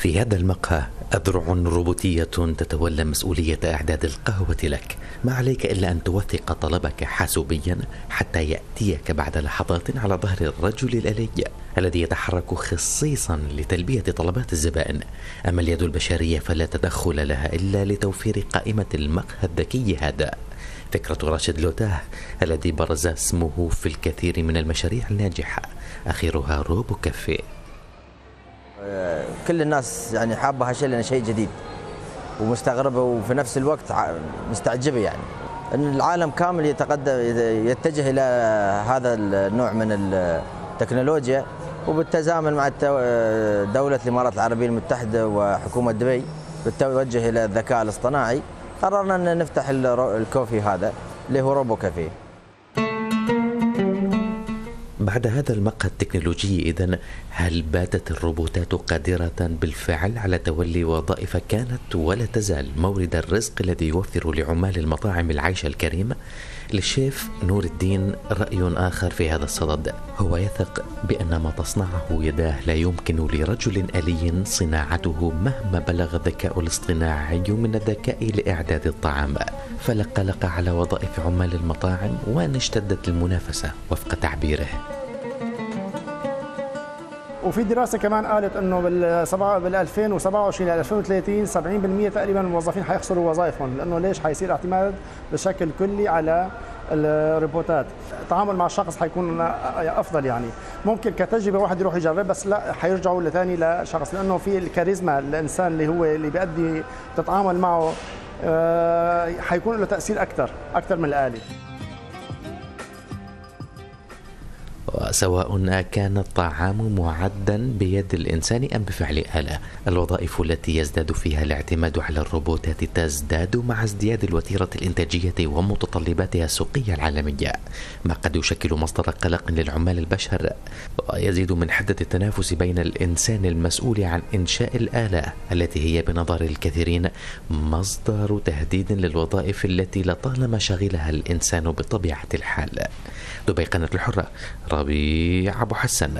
في هذا المقهى أذرع روبوتية تتولى مسؤولية إعداد القهوة لك. ما عليك إلا أن توثق طلبك حاسوبيا حتى يأتيك بعد لحظات على ظهر الرجل الآلي الذي يتحرك خصيصا لتلبية طلبات الزبائن. أما اليد البشرية فلا تدخل لها إلا لتوفير قائمة المقهى الذكي هذا. فكرة راشد لوتاه الذي برز اسمه في الكثير من المشاريع الناجحة. آخرها روبو كافيه. كل الناس يعني حابة هالشيء لأنه شيء جديد ومستغربه وفي نفس الوقت مستعجبه يعني. إن العالم كامل يتقدم يتجه إلى هذا النوع من التكنولوجيا وبالتزامن مع دولة الإمارات العربية المتحدة وحكومة دبي بالتوجه إلى الذكاء الاصطناعي. قررنا أن نفتح الكوفي هذا اللي هو روبو كافيه بعد هذا المقهى التكنولوجي إذا هل باتت الروبوتات قادرة بالفعل على تولي وظائف كانت ولا تزال مورد الرزق الذي يوفر لعمال المطاعم العيش الكريم؟ للشيف نور الدين رأي آخر في هذا الصدد. هو يثق بأن ما تصنعه يداه لا يمكن لرجل آلي صناعته مهما بلغ الذكاء الاصطناعي من الذكاء لإعداد الطعام. فلا قلق على وظائف عمال المطاعم وأن اشتدت المنافسة وفق تعبيره. وفي دراسة كمان قالت إنه بال 2027 ل 2030 70% تقريبا من الموظفين حيخسروا وظائفهم لأنه ليش حيصير اعتماد بشكل كلي على الروبوتات التعامل مع الشخص حيكون أفضل يعني. ممكن كتجربة واحد يروح يجرب بس لا حيرجعوا لثاني لشخص لأنه في الكاريزما الإنسان اللي هو اللي بيأدي تتعامل معه آه، حيكون له تأثير أكثر أكثر من الاله سواء كان الطعام معدا بيد الإنسان أم بفعل آلة. الوظائف التي يزداد فيها الاعتماد على الروبوتات تزداد مع ازدياد الوتيرة الإنتاجية ومتطلباتها السوقية العالمية ما قد يشكل مصدر قلق للعمال البشر ويزيد من حدة التنافس بين الإنسان المسؤول عن إنشاء الآلة التي هي بنظر الكثيرين مصدر تهديد للوظائف التي لطالما شغلها الإنسان بطبيعة الحال. دبي قناة الحرة. ربيع أبو حسن.